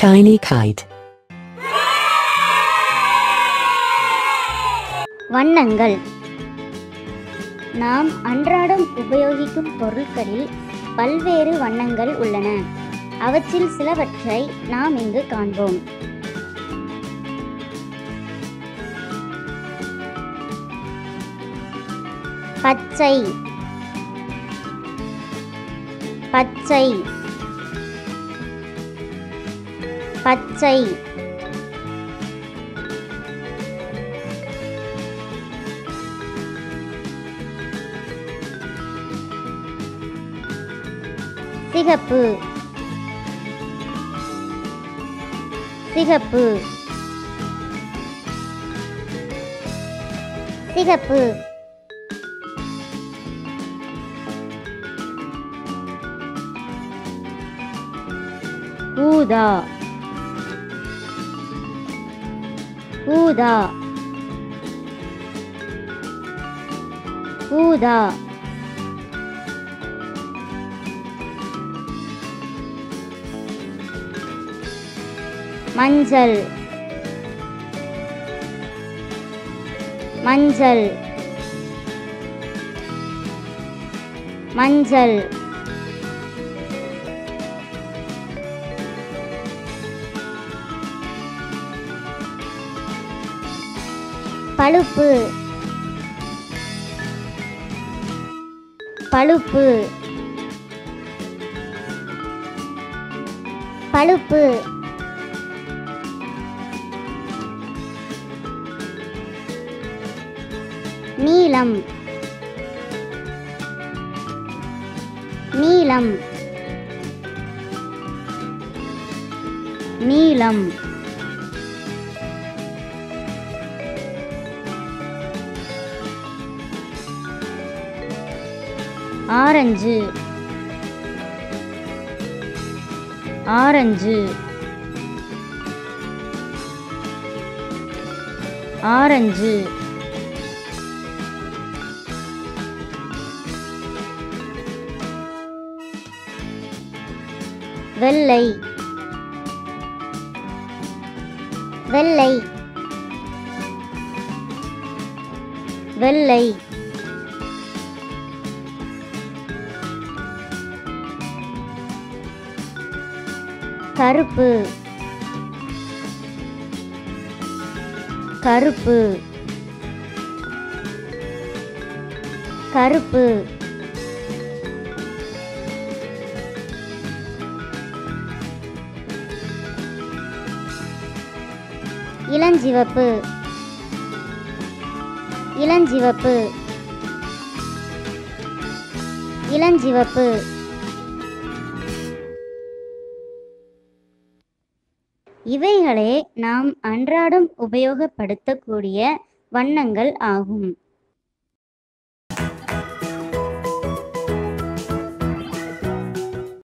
Tiny kite. வண்ணங்கள். நாம் அன்றாடம் உபயோகிக்கும் பொருட்களில் பல்வேறு வண்ணங்கள் உள்ளன. அவற்றில் சிலவற்றை நாம் இங்கு காண்போம். பச்சை. பச்சை. かっちょいい。シガプー。シガプー。シガプー。オーダー。 சிகப்பு ஊதா ஊதா ஊதா மஞ்சள் மஞ்சள் மஞ்சள் பழுப்பு. பழுப்பு. பழுப்பு. நீலம் நீலம் நீளம். ஆரஞ்சு. ஆரஞ்சு. ஆரஞ்சு. வெள்ளை. வெள்ளை. வெள்ளை. கருப்பு. கருப்பு. கருப்பு. இளஞ்சிவப்பு. இளஞ்சிவப்பு. இளஞ்சிவப்பு. இவைகளே நாம் அன்றாடம் உபயோகப்படுத்தக்கூடிய வண்ணங்கள் ஆகும்.